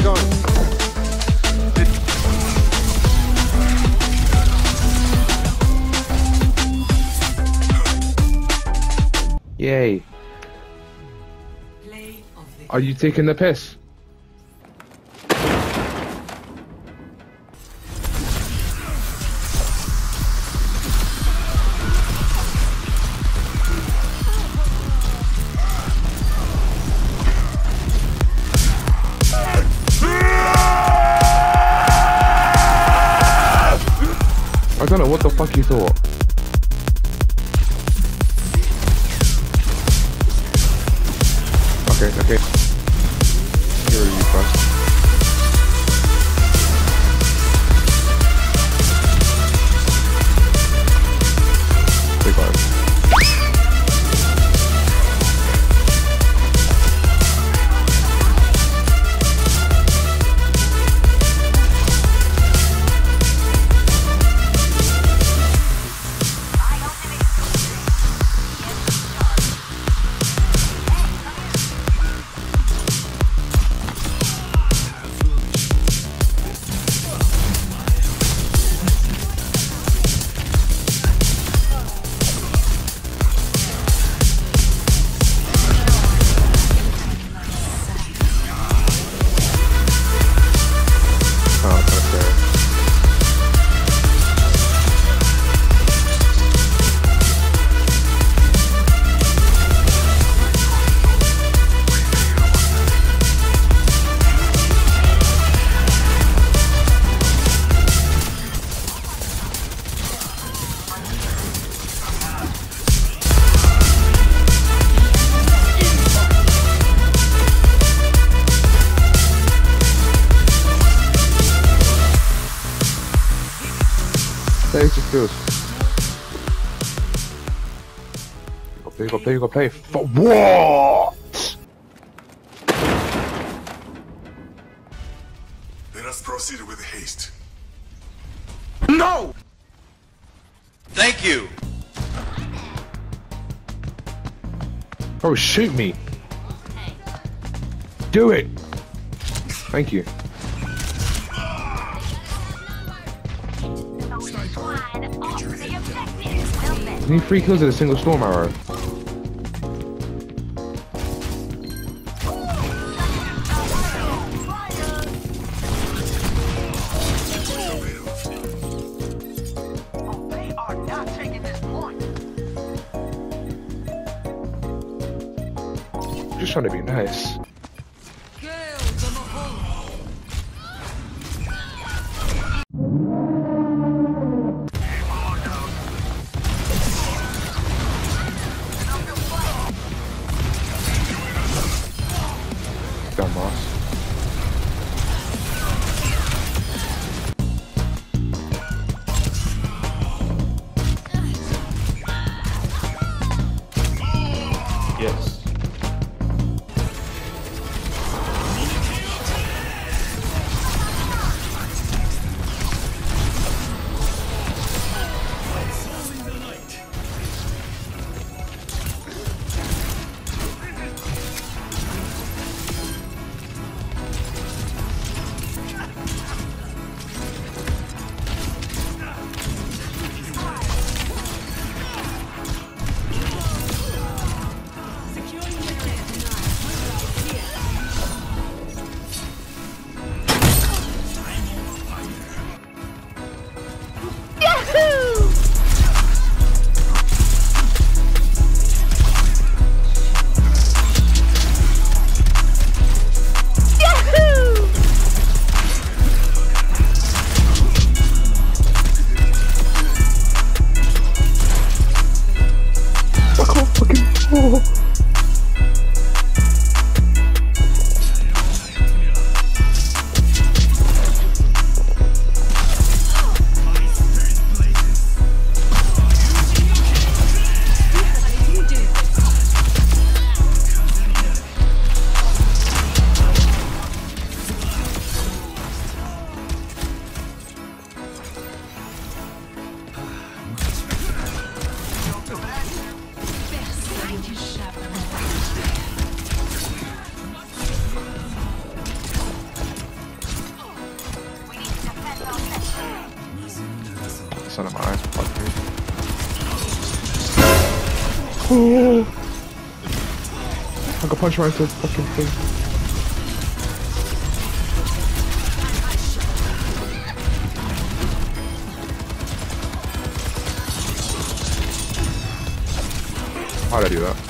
Where going? Yay. Are you taking the piss? Fuck you thought. Okay, okay. Here you first. 32 kills. You gotta play, you gotta play, you gotta play. For what? Let us proceed with haste. No! Thank you. Oh, shoot me. Do it. Thank you. Need three kills with a single storm arrow. Son of my eyes. Fuck me. I got punch right into the fucking thing. How'd I do that?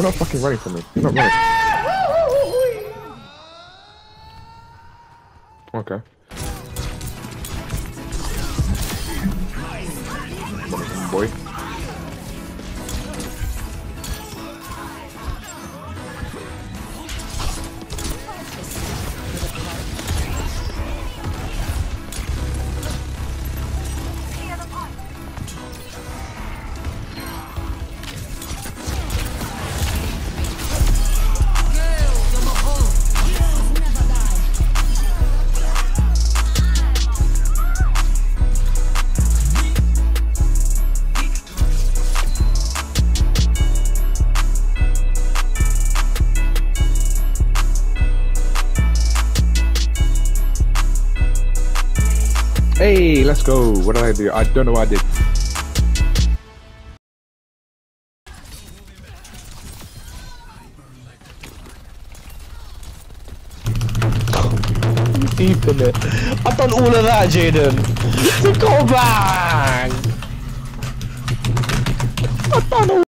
You're not fucking running from me. You're not running. Okay. Boy. Go. What did I do? I don't know what I did. Deep in it. I've done all of that, Jaden. Go back. I've done all